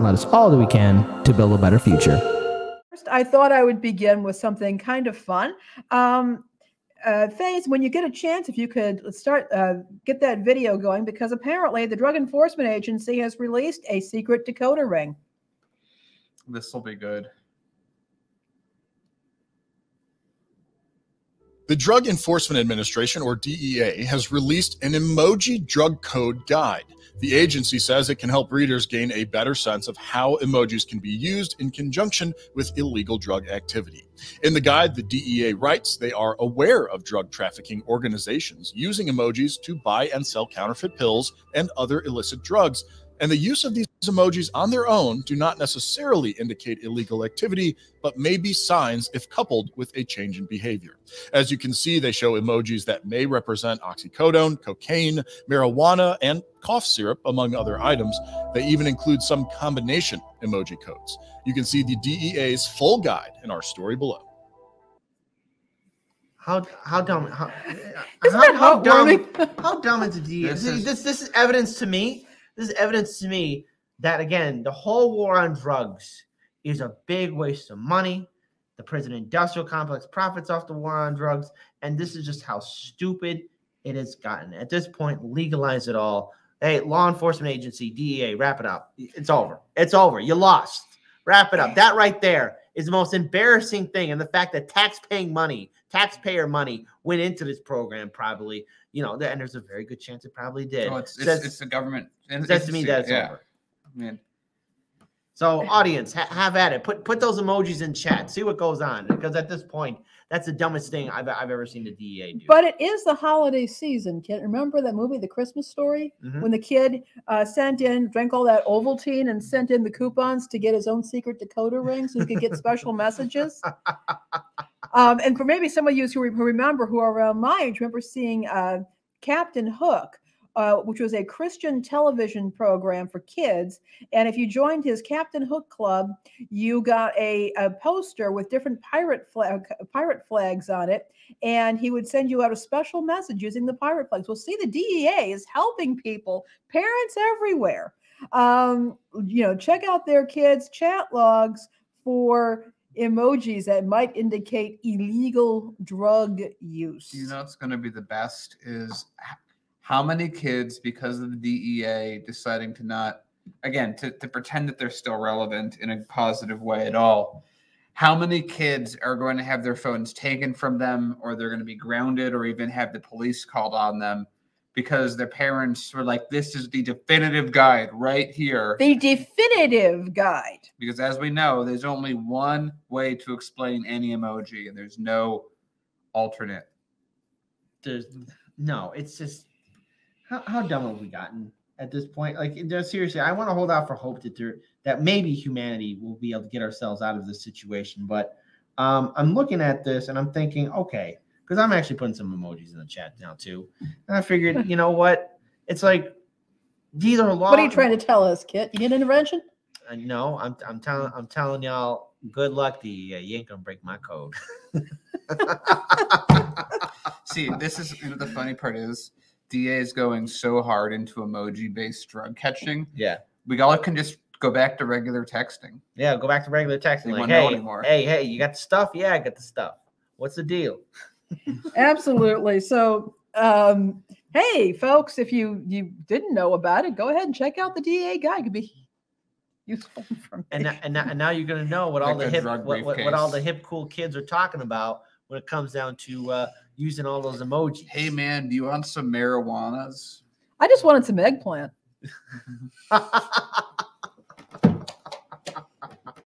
and let us all do we can to build a better future. First, I thought I would begin with something kind of fun. Um, uh, Faith, when you get a chance, if you could start uh, get that video going, because apparently the Drug Enforcement Agency has released a secret decoder ring. This will be good. The Drug Enforcement Administration, or DEA, has released an emoji drug code guide. The agency says it can help readers gain a better sense of how emojis can be used in conjunction with illegal drug activity. In the guide, the DEA writes they are aware of drug trafficking organizations using emojis to buy and sell counterfeit pills and other illicit drugs, and the use of these emojis on their own do not necessarily indicate illegal activity, but may be signs if coupled with a change in behavior. As you can see, they show emojis that may represent oxycodone, cocaine, marijuana, and cough syrup, among other items. They even include some combination emoji codes. You can see the DEA's full guide in our story below. How how dumb how, Isn't how, how dumb how dumb is the DEA? This This is- is, this this is evidence to me. This is evidence to me that again the whole war on drugs is a big waste of money. The prison industrial complex profits off the war on drugs, and this is just how stupid it has gotten. At this point, legalize it all. Hey, law enforcement agency, DEA, wrap it up. It's over. It's over. You lost. Wrap it up. That right there is the most embarrassing thing. And the fact that tax-paying money, taxpayer money, went into this program probably, you know, and there's a very good chance it probably did. Oh, it's, it's, Says- it's the government. says to me that it's yeah. over. I mean, So, audience, ha- have at it. Put put those emojis in chat. See what goes on. Because at this point, that's the dumbest thing I've, I've ever seen the DEA do. But it is the holiday season, kid. Remember that movie, The Christmas Story, Mhm. when the kid uh, sent in, drank all that Ovaltine, and sent in the coupons to get his own secret decoder ring so he could get special messages. Um, and for maybe some of you who remember, who are around my age, remember seeing uh, Captain Hook, uh, which was a Christian television program for kids. And if you joined his Captain Hook Club, you got a, a poster with different pirate flag pirate flags on it, and he would send you out a special message using the pirate flags. Well, see, the DEA is helping people, parents everywhere. Um, you know, check out their kids' chat logs for emojis that might indicate illegal drug use. you know what's going to be the best is how many kids, because of the DEA deciding to not, again, to, to pretend that they're still relevant in a positive way at all, how many kids are going to have their phones taken from them or they're going to be grounded or even have the police called on them because their parents were like, this is the definitive guide right here. the definitive guide. because as we know, there's only one way to explain any emoji and there's no alternate. There's no, it's just how, how dumb have we gotten at this point? Like, no, seriously, I want to hold out for hope that there that maybe humanity will be able to get ourselves out of this situation. But um, I'm looking at this and I'm thinking, okay, because I'm actually putting some emojis in the chat now too, and I figured, you know what? It's like these are law. What are you trying to tell us, Kit? You need an intervention? Uh, no, I'm I'm telling I'm telling y'all, good luck. The uh, you ain't gonna break my code. See, this is you know, the funny part is DA is going so hard into emoji based drug catching. Yeah. We all can just go back to regular texting. Yeah, go back to regular texting. They Like, hey, anymore. hey, hey, you got the stuff? Yeah, I got the stuff. What's the deal? Absolutely. So, um, hey, folks, if you you didn't know about it, go ahead and check out the DA guy. It could be useful information. And now, and now, and now you're gonna know what all the hip what, what, what all the hip cool kids are talking about when it comes down to uh, using all those emojis. Hey man, do you want some marijuanas? I just wanted some eggplant.